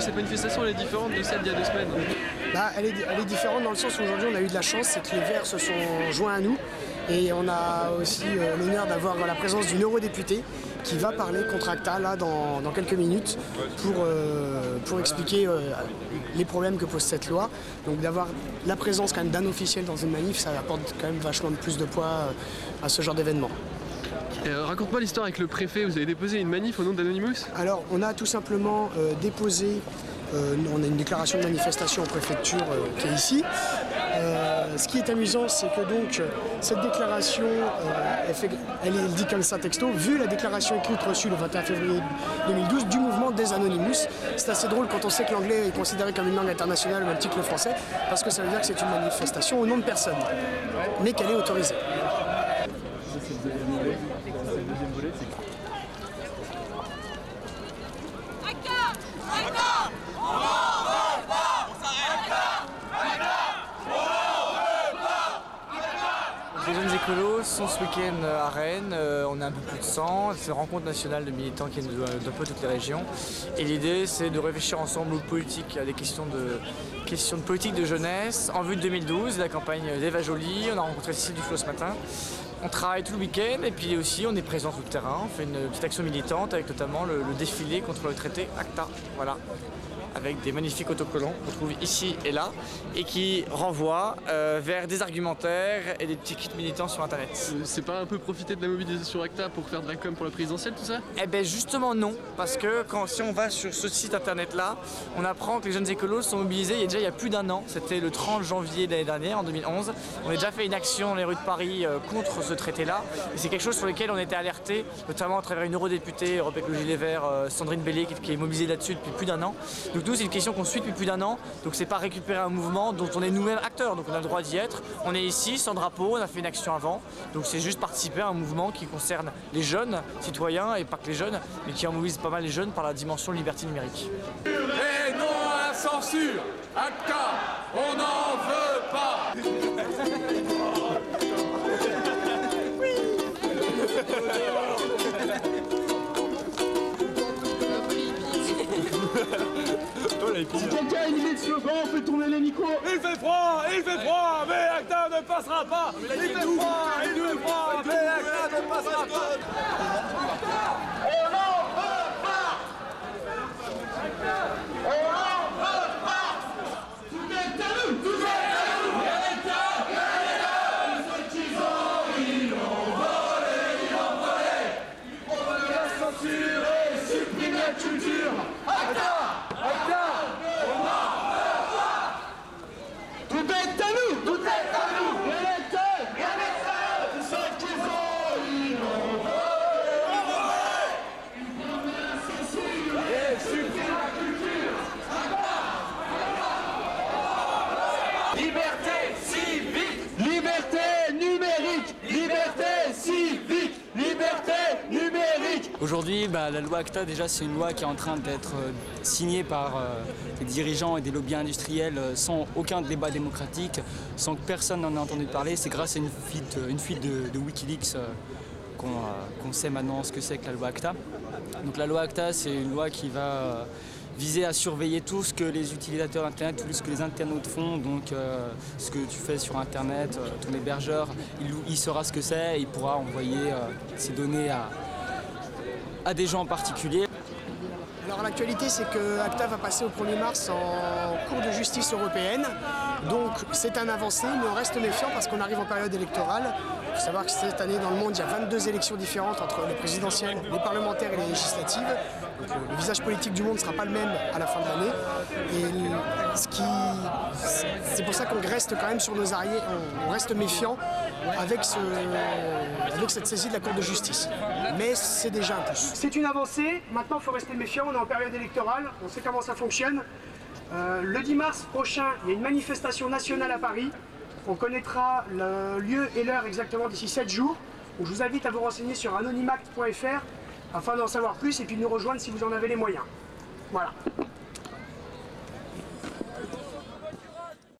cette manifestation est différente de celle d'il y a deux semaines bah, elle, est, différente dans le sens où aujourd'hui on a eu de la chance, c'est que les Verts se sont joints à nous et on a aussi euh, l'honneur d'avoir la présence d'une eurodéputée qui va parler contre ACTA là dans, quelques minutes pour, euh, pour expliquer euh, les problèmes que pose cette loi. Donc d'avoir la présence quand même d'un officiel dans une manif, ça apporte quand même vachement plus de poids à ce genre d'événement. Euh, Raconte-moi l'histoire avec le préfet, vous avez déposé une manif au nom d'Anonymous Alors, on a tout simplement euh, déposé, euh, on a une déclaration de manifestation en préfecture qui est ici. Ce qui est amusant, c'est que donc cette déclaration, elle, fait- elle dit comme ça texto, vu la déclaration écrite reçue le 21 février 2012 du mouvement des Anonymous. C'est assez drôle quand on sait que l'anglais est considéré comme une langue internationale même titre que le français, parce que ça veut dire que c'est une manifestation au nom de personne, mais qu'elle est autorisée. Les jeunes écolos sont ce week-end à Rennes, euh, on a un peu plus de 100, c'est une rencontre nationale de militants qui viennent d'un peu toutes les régions. Et l'idée c'est de réfléchir ensemble aux politiques, à des questions de, questions de politique de jeunesse en vue de 2012, la campagne d'Eva Joly, on a rencontré Cécile Duflo ce matin. On travaille tout le week-end et puis aussi on est présent sur le terrain, on fait une petite action militante avec notamment le, le défilé contre le traité ACTA. Voilà avec des magnifiques autocollants qu'on trouve ici et là et qui renvoient euh, vers des argumentaires et des petits kits militants sur internet. Euh, C'est pas un peu profiter de la mobilisation ACTA pour faire de la com pour la présidentielle tout ça? Eh ben justement non, parce que quand si on va sur ce site internet là, on apprend que les jeunes écolos sont mobilisés il y a déjà il y a plus d'un an, c'était le 30 janvier de l'année dernière, en 2011. On a déjà fait une action dans les rues de Paris euh, contre ce traité là, et c'est quelque chose sur lequel on était alerté, notamment à travers une eurodéputée Europe Écologie Les Verts, euh, Sandrine Bellier, qui, qui est mobilisée là-dessus depuis plus d'un an. Donc c'est une question qu'on suit depuis plus d'un an, donc c'est pas récupérer un mouvement dont on est nous-mêmes acteurs, donc on a le droit d'y être. On est ici sans drapeau, on a fait une action avant, donc c'est juste participer à un mouvement qui concerne les jeunes citoyens et pas que les jeunes, mais qui en mobilise pas mal les jeunes par la dimension liberté numérique. Quelqu'un a une idée de slogan, on fait tourner les micros Il fait froid, il fait froid, mais ACTA ne passera pas Il fait froid, il fait froid, mais ACTA ne passera pas Tout est à nous Tout est à nous Rien n'est tel Rien n'est tel Ceux qui ont une Et supprimer la culture Liberté civique Liberté numérique Liberté civique Liberté numérique Aujourd'hui, bah, la loi ACTA, déjà, c'est une loi qui est en train d'être euh, signée par euh, des dirigeants et des lobbies industriels euh, sans aucun débat démocratique, sans que personne n'en ait entendu parler. C'est grâce à une fuite, une fuite de, de Wikileaks euh, qu'on euh, sait maintenant ce que c'est que la loi ACTA. Donc la loi ACTA, c'est une loi qui va euh, viser à surveiller tout ce que les utilisateurs d'Internet, tout ce que les internautes font, donc euh, ce que tu fais sur Internet, euh, ton hébergeur, il, saura ce que c'est il pourra envoyer euh, ces données à, à des gens en particulier. Alors l'actualité, c'est que ACTA va passer au 1er mars en Cour de justice européenne. Donc c'est un avancé, mais on reste méfiant parce qu'on arrive en période électorale. Faut savoir que cette année dans le monde, il y a 22 élections différentes entre les présidentielles, les parlementaires et les législatives. Le, visage politique du monde ne sera pas le même à la fin de l'année. Ce qui, c'est pour ça qu'on reste quand même sur nos arrières, on reste méfiant avec, ce, avec cette saisie de la Cour de justice. Mais c'est déjà un plus. C'est une avancée. Maintenant, il faut rester méfiant. On est en période électorale. On sait comment ça fonctionne. Euh, le 10 mars prochain, il y a une manifestation nationale à Paris. On connaîtra le lieu et l'heure exactement d'ici 7 jours. Je vous invite à vous renseigner sur anonymact.fr afin d'en savoir plus et puis de nous rejoindre si vous en avez les moyens. Voilà.